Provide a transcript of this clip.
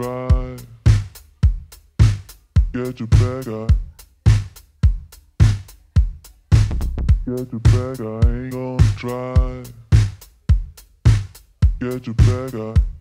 try. Get your back, I. Get your back, I ain't gonna try. Get your back, I.